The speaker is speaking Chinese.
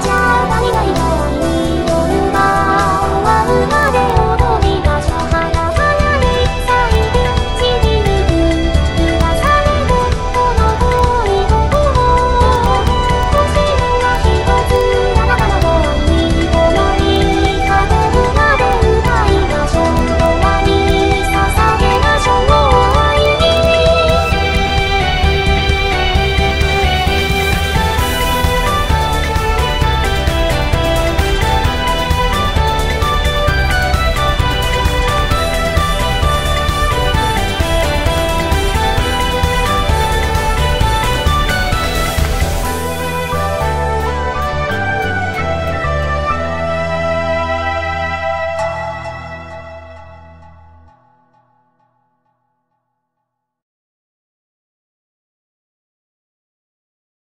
家